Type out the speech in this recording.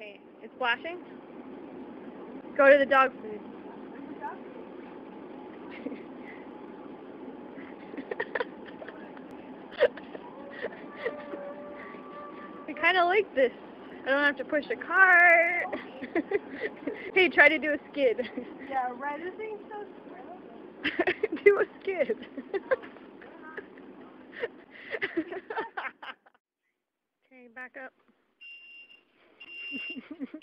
It's flashing. Go to the dog food. I kind of like this. I don't have to push a cart. hey, try to do a skid. Yeah, right. This thing's so Do a skid. okay, back up. Ha, ha, ha.